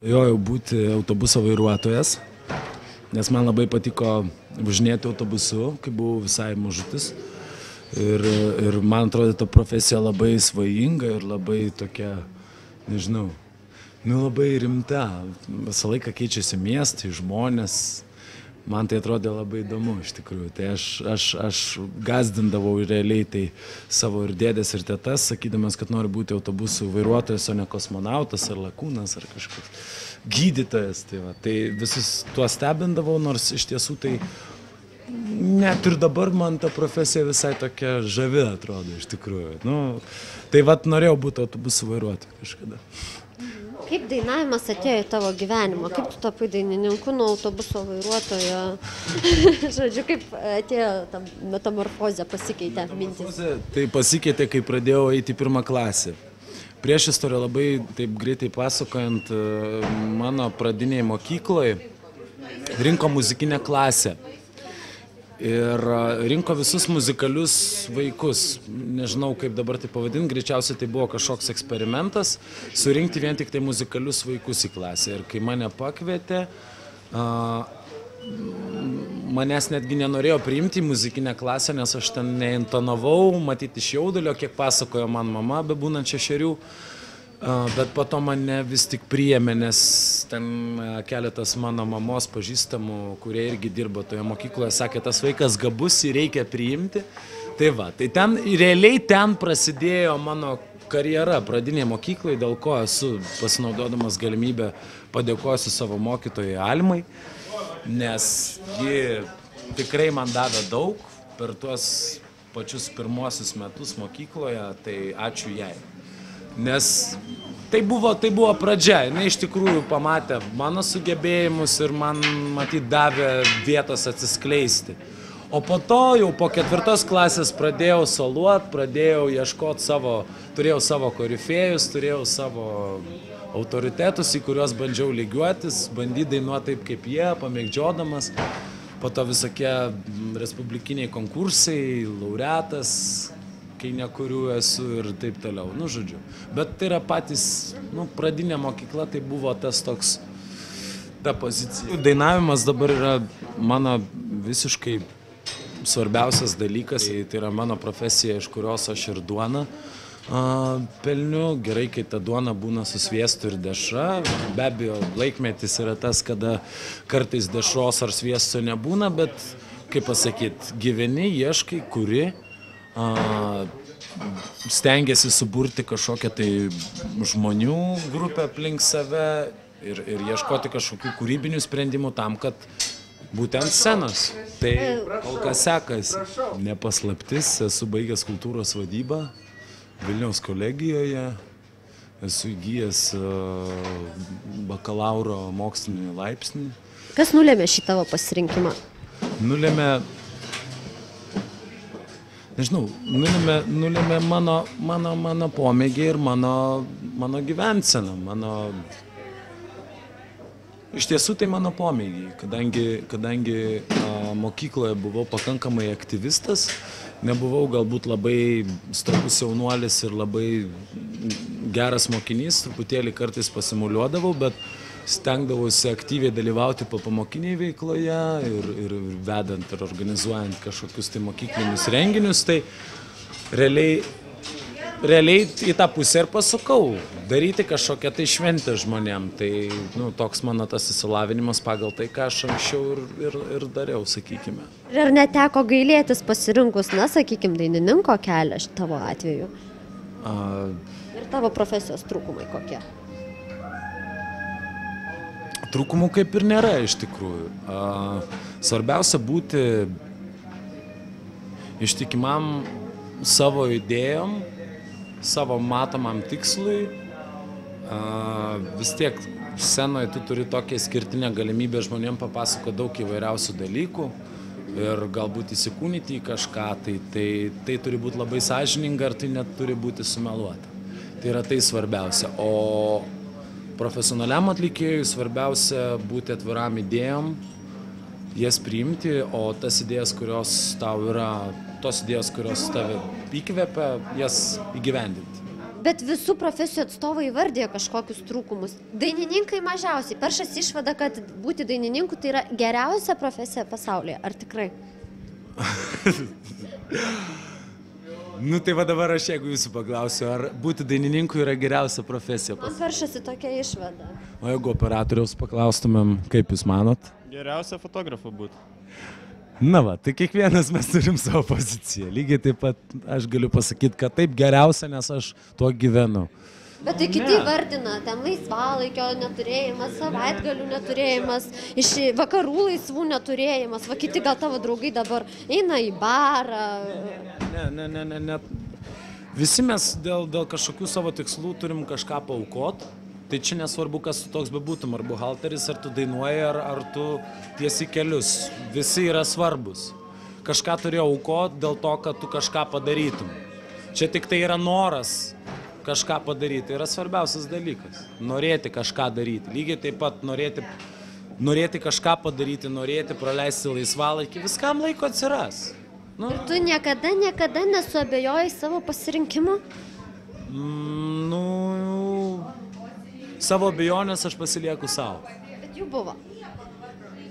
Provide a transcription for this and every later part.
Jojau būti autobuso vairuotojas, nes man labai patiko važinėti autobusu, kai buvau visai mažutis. Ir, ir man atrodo, ta profesija labai svajinga ir labai tokia, nežinau, nu labai rimta. Visą laiką keičiasi miestai, žmonės, man tai atrodė labai įdomu iš tikrųjų. Tai aš, aš, aš gazdindavau realiai tai savo ir dėdės, ir tėtas, sakydamas, kad noriu būti autobusų vairuotojas, o ne kosmonautas ar lakūnas ar kažkoks gydytojas. Tai, va. tai visus tuo stebindavau, nors iš tiesų tai net ir dabar man ta profesija visai tokia žavi atrodo iš tikrųjų. Nu, tai vad norėjau būti autobusų vairuotoju kažkada. Kaip dainavimas atėjo į tavo gyvenimą? Kaip tu tapai dainininku nuo autobuso vairuotojo? Žodžiu, kaip atėjo ta metamorfozė, pasikeitė mintis? Tai pasikeitė, kai pradėjau eiti pirmą klasę. Prieš istoriją labai taip greitai pasakojant, mano pradinėje mokykloje rinko muzikinę klasę ir rinko visus muzikalius vaikus. Nežinau, kaip dabar tai pavadinti, greičiausiai tai buvo kažkoks eksperimentas, surinkti vien tik tai muzikalius vaikus į klasę. Ir kai mane pakvietė, manęs netgi nenorėjo priimti į muzikinę klasę, nes aš ten neintonavau, matyti iš jaudulio, kiek pasakojo man mama, bebūnant šešerių. Bet po to mane vis tik priėmė, nes ten keletas mano mamos pažįstamų, kurie irgi dirbo toje mokykloje, sakė, tas vaikas gabus ir reikia priimti. Tai va, tai ten, realiai ten prasidėjo mano karjera pradinėje mokykloje, dėl ko esu pasinaudodamas galimybę padėkosiu savo mokytojai Almai, nes ji tikrai man davė daug per tuos pačius pirmosius metus mokykloje, tai ačiū jai. Nes tai buvo, tai buvo pradžia, jinai iš tikrųjų pamatė mano sugebėjimus ir man, matyt, davė vietos atsiskleisti. O po to jau po ketvirtos klasės pradėjau soluot, pradėjau ieškoti savo, turėjau savo korifėjus, turėjau savo autoritetus, į kuriuos bandžiau lygiuotis, bandyti dainuoti taip kaip jie, pamėgdžiodamas. Po to visokie respublikiniai konkursai, laureatas, kai nekuriu esu ir taip toliau, nu žodžiu. Bet tai yra patys, nu, pradinė mokykla, tai buvo tas toks, ta pozicija. Dainavimas dabar yra mano visiškai svarbiausias dalykas, tai yra mano profesija, iš kurios aš ir duona pelniu. Gerai, kai ta duona būna su sviestu ir dešra. Be abejo, laikmetis yra tas, kada kartais dešros ar sviesto nebūna, bet, kaip pasakyti, gyveni, ieškai, kuri stengiasi suburti kažkokią tai žmonių grupę aplink save ir, ir ieškoti kažkokių kūrybinių sprendimų tam, kad būtent scenos. Tai kol kas sekasi. Nepaslaptis, esu baigęs kultūros vadybą Vilniaus kolegijoje, esu įgyjęs bakalauro mokslinį laipsnį. Kas nulėmė šį tavo pasirinkimą? Nulėmė nežinau, nulėmė, nulėmė mano, mano, mano pomėgiai ir mano, mano gyvensena, mano... Iš tiesų tai mano pomėgiai, kadangi, kadangi a, mokykloje buvau pakankamai aktyvistas, nebuvau galbūt labai stambus jaunuolis ir labai geras mokinys, truputėlį kartais pasimuliuodavau, bet stengdavausi aktyviai dalyvauti popamokiniai veikloje ir, ir vedant ir organizuojant kažkokius tai mokyklinius renginius, tai realiai, realiai į tą pusę ir pasukau, daryti kažkokią tai šventę žmonėm. Tai nu, toks mano tas įsilavinimas pagal tai, ką aš anksčiau ir, ir, ir dariau, sakykime. Ir ar neteko gailėtis pasirinkus, na, sakykime, dainininko kelią tavo atveju? A... Ir tavo profesijos trūkumai kokie? Trūkumų kaip ir nėra iš tikrųjų. Svarbiausia būti ištikimam savo idėjom, savo matomam tikslui. Vis tiek scenoje tu turi tokią skirtinę galimybę žmonėm papasako daug įvairiausių dalykų ir galbūt įsikūnyti į kažką, tai, tai, tai turi būti labai sąžininga ir tai net turi būti sumeluota. Tai yra tai svarbiausia. O profesionaliam atlikėjui svarbiausia būti atviram idėjom, jas priimti, o tas idėjas, kurios tau yra, tos idėjas, kurios tave įkvepia, jas įgyvendinti. Bet visų profesijų atstovai įvardė kažkokius trūkumus. Dainininkai mažiausiai. Peršas išvada, kad būti dainininku tai yra geriausia profesija pasaulyje. Ar tikrai? Nu tai va dabar aš jeigu jūsų paklausiu, ar būti dainininku yra geriausia profesija. Man peršasi tokia išvada. O jeigu operatoriaus paklaustumėm, kaip jūs manot? Geriausia fotografu būti. Na va, tai kiekvienas mes turim savo poziciją. Lygiai taip pat aš galiu pasakyti, kad taip geriausia, nes aš tuo gyvenu. Bet tai kiti vardina, ten laisvalaikio neturėjimas, savaitgalių neturėjimas, iš vakarų laisvų neturėjimas, va kiti gal tavo draugai dabar eina į barą. Ne, ne, ne, ne, ne. Visi mes dėl, dėl kažkokių savo tikslų turim kažką paukot. Tai čia nesvarbu, kas tu toks bebūtum, ar buhalteris, ar tu dainuoji, ar, ar tu tiesi kelius. Visi yra svarbus. Kažką turėjo aukot dėl to, kad tu kažką padarytum. Čia tik tai yra noras kažką padaryti. Tai yra svarbiausias dalykas. Norėti kažką daryti. Lygiai taip pat norėti, norėti kažką padaryti, norėti praleisti laisvalaikį. Viskam laiko atsiras. Nu, Ir tu niekada, niekada nesuabejoji savo pasirinkimu? mm, nu, savo abejonės aš pasilieku savo. Bet jų buvo.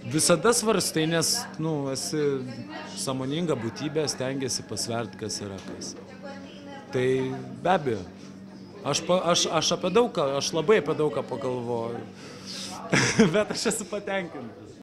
Visada svarstai, nes, nu, esi samoninga būtybė, stengiasi pasverti, kas yra kas. Tai be abejo. Aš, pa, aš, aš apie daug ką, aš labai apie daug ką pagalvoju. Bet aš esu patenkintas.